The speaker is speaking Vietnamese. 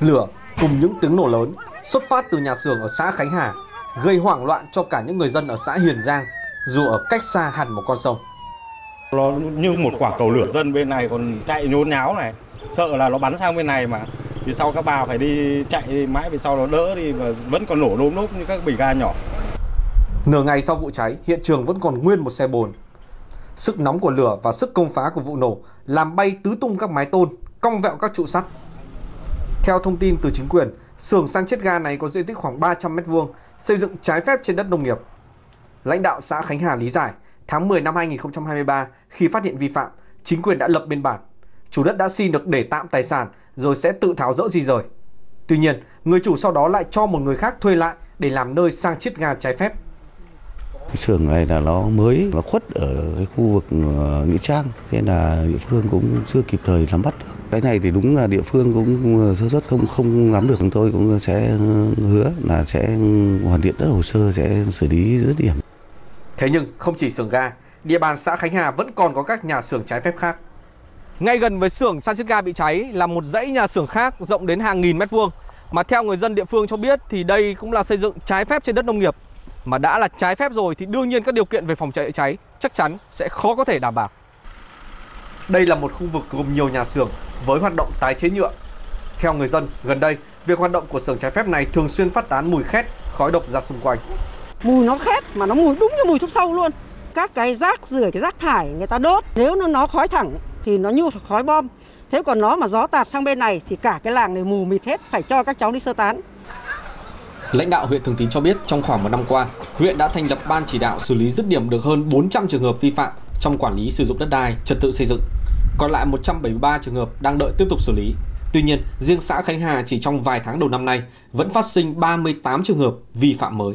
Lửa cùng những tiếng nổ lớn xuất phát từ nhà xưởng ở xã Khánh Hà gây hoảng loạn cho cả những người dân ở xã Hiền Giang dù ở cách xa hẳn một con sông. Nó như một quả cầu lửa dân bên này còn chạy nhốn nháo này, sợ là nó bắn sang bên này mà. Vì sau các bà phải đi chạy mãi về sau nó đỡ đi và vẫn còn nổ đốm đốp như các bình ga nhỏ. Nửa ngày sau vụ cháy, hiện trường vẫn còn nguyên một xe bồn. Sức nóng của lửa và sức công phá của vụ nổ làm bay tứ tung các mái tôn, cong vẹo các trụ sắt. Theo thông tin từ chính quyền, xưởng sang chiết ga này có diện tích khoảng 300 m2, xây dựng trái phép trên đất nông nghiệp. Lãnh đạo xã Khánh Hà lý giải, tháng 10 năm 2023, khi phát hiện vi phạm, chính quyền đã lập biên bản. Chủ đất đã xin được để tạm tài sản rồi sẽ tự tháo rỡ di rời. Tuy nhiên, người chủ sau đó lại cho một người khác thuê lại để làm nơi sang chiết ga trái phép. Cái xưởng này là nó mới, nó khuất ở cái khu vực ờ, Nghĩa Trang, thế là địa phương cũng chưa kịp thời nắm bắt được. Cái này thì đúng là địa phương cũng sơ suất không không nắm được, chúng tôi cũng sẽ hứa là sẽ hoàn thiện tất hồ sơ sẽ xử lý dứt điểm. Thế nhưng không chỉ xưởng ga, địa bàn xã Khánh Hà vẫn còn có các nhà xưởng trái phép khác. Ngay gần với xưởng ga bị cháy là một dãy nhà xưởng khác rộng đến hàng nghìn mét vuông mà theo người dân địa phương cho biết thì đây cũng là xây dựng trái phép trên đất nông nghiệp. Mà đã là trái phép rồi thì đương nhiên các điều kiện về phòng cháy chữa cháy chắc chắn sẽ khó có thể đảm bảo. Đây là một khu vực gồm nhiều nhà xưởng với hoạt động tái chế nhựa. Theo người dân, gần đây, việc hoạt động của xưởng trái phép này thường xuyên phát tán mùi khét, khói độc ra xung quanh. mùi nó khét mà nó mùi đúng như mùi thuốc sâu luôn các cái rác rưởi cái rác thải người ta đốt nếu nó nó khói thẳng thì nó như khói bom thế còn nó mà gió tạt sang bên này thì cả cái làng này mù mịt hết phải cho các cháu đi sơ tán Lãnh đạo huyện Thường Tín cho biết trong khoảng một năm qua, huyện đã thành lập ban chỉ đạo xử lý dứt điểm được hơn 400 trường hợp vi phạm trong quản lý sử dụng đất đai, trật tự xây dựng. Còn lại 173 trường hợp đang đợi tiếp tục xử lý. Tuy nhiên, riêng xã Khánh Hà chỉ trong vài tháng đầu năm nay vẫn phát sinh 38 trường hợp vi phạm mới.